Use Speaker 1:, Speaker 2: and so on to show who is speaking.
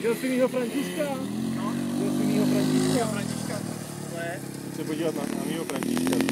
Speaker 1: Viděl jsi mýho Františka?
Speaker 2: No,
Speaker 1: Viděl jsi mýho Františka?
Speaker 2: Františka, Ne. je.
Speaker 1: Chci podívat na, na mýho Františka.